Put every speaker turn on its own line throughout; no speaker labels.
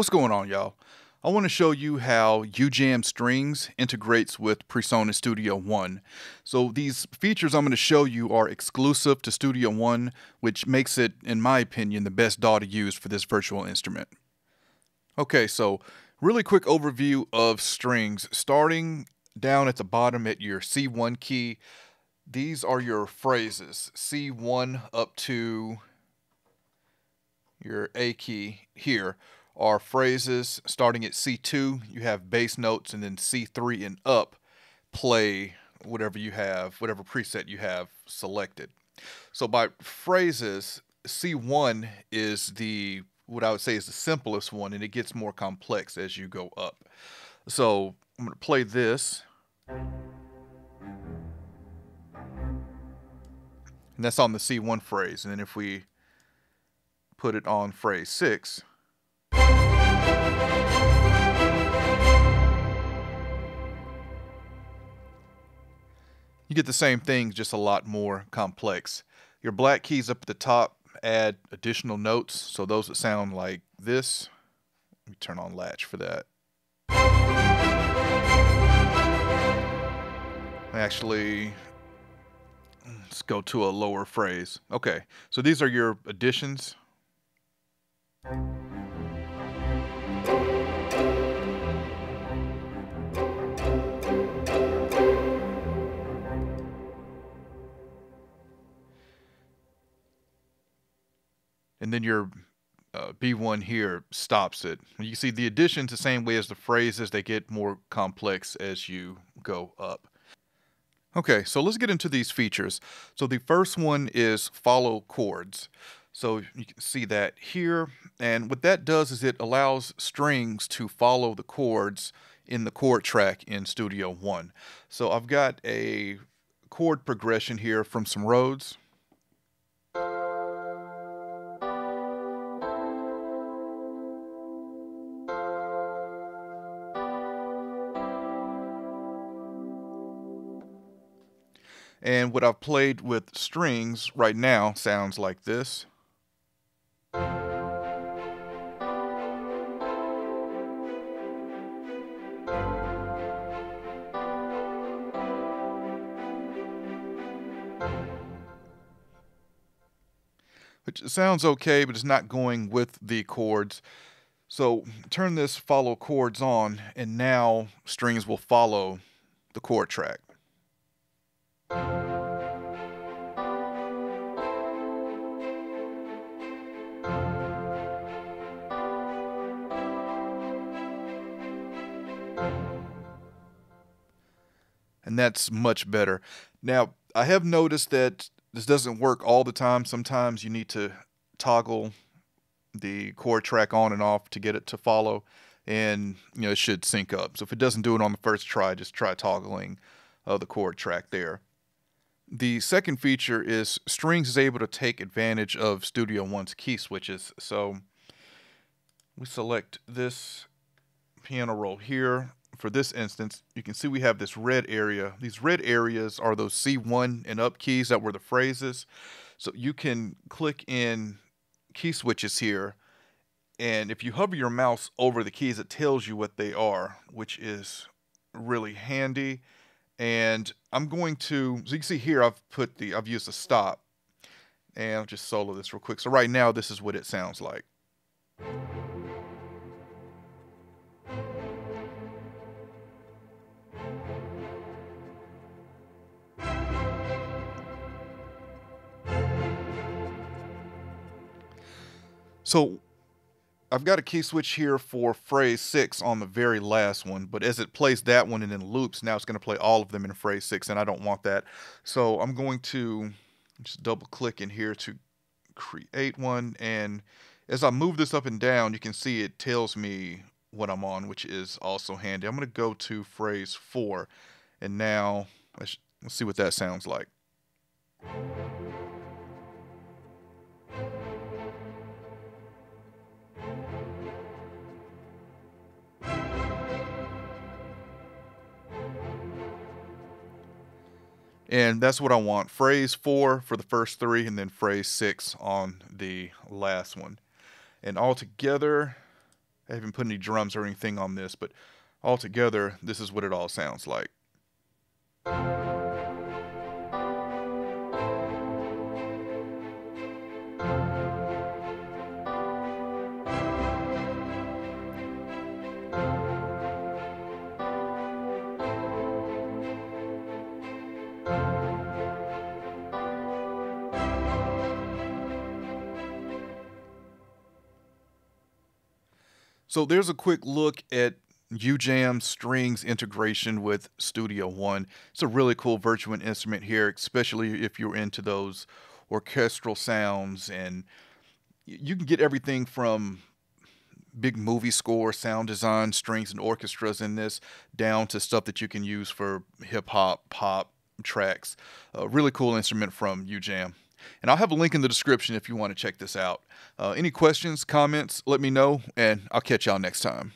What's going on, y'all? I want to show you how UJAM Striiings integrates with PreSonus Studio One. So these features I'm going to show you are exclusive to Studio One, which makes it, in my opinion, the best DAW to use for this virtual instrument. Okay, so really quick overview of strings. Starting down at the bottom at your C1 key, these are your phrases. C1 up to your A key here are phrases starting at C2, you have bass notes, and then C3 and up play whatever you have, whatever preset you have selected. So by phrases, C1 is the what I would say is the simplest one, and it gets more complex as you go up. So I'm going to play this. And that's on the C1 phrase. And then if we put it on phrase 6, you get the same thing, just a lot more complex. Your black keys up at the top add additional notes, so those that sound like this. Let me turn on latch for that. Actually, let's go to a lower phrase. Okay, so these are your additions. And then your uh, B1 here stops it. You see the additions the same way as the phrases, they get more complex as you go up. Okay, so let's get into these features. So the first one is follow chords. So you can see that here. And what that does is it allows strings to follow the chords in the chord track in Studio One. So I've got a chord progression here from some Rhodes. And what I've played with strings right now sounds like this. Which sounds okay, but it's not going with the chords. So turn this follow chords on, and now strings will follow the chord track. And that's much better. Now, I have noticed that this doesn't work all the time. Sometimes you need to toggle the chord track on and off to get it to follow, and you know it should sync up. So if it doesn't do it on the first try, just try toggling uh, the chord track there. The second feature is Striiings is able to take advantage of Studio One's key switches. So we select this piano roll here for this instance, you can see we have this red area. These red areas are those C1 and up keys that were the phrases. So you can click in key switches here. And if you hover your mouse over the keys, it tells you what they are, which is really handy. And I'm going to, so you can see here, I've put the, I've used a stop. And I'll just solo this real quick. So right now, this is what it sounds like. So I've got a key switch here for phrase six on the very last one, but as it plays that one and then loops, now it's going to play all of them in phrase six, and I don't want that. So I'm going to just double click in here to create one, and as I move this up and down, you can see it tells me what I'm on, which is also handy. I'm going to go to phrase four, and now let's, let's see what that sounds like. And that's what I want. Phrase four for the first three, and then phrase six on the last one. And all together, I haven't put any drums or anything on this, but altogether, this is what it all sounds like. So there's a quick look at UJAM Striiings integration with Studio One. It's a really cool virtual instrument here, especially if you're into those orchestral sounds and you can get everything from big movie score, sound design, strings and orchestras in this down to stuff that you can use for hip hop, pop tracks. A really cool instrument from UJAM. And I'll have a link in the description if you want to check this out. Uh, any questions, comments, let me know, and I'll catch y'all next time.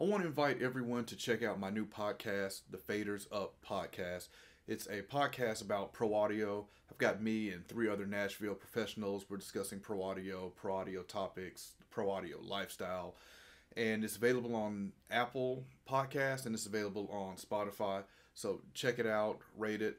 I want to invite everyone to check out my new podcast, the Faders Up Podcast. It's a podcast about pro audio. I've got me and three other Nashville professionals. We're discussing pro audio, pro audio topics, pro audio lifestyle. And it's available on Apple Podcast and it's available on Spotify. So check it out, rate it,